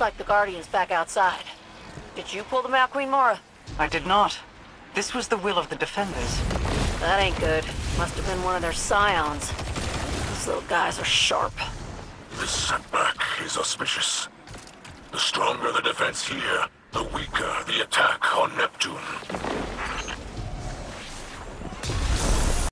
Like the Guardian's back outside. Did you pull them out, Queen Mara? I did not. This was the will of the Defenders. That ain't good. Must have been one of their Psions. Those little guys are sharp. This setback is auspicious. The stronger the defense here, the weaker the attack on Neptune.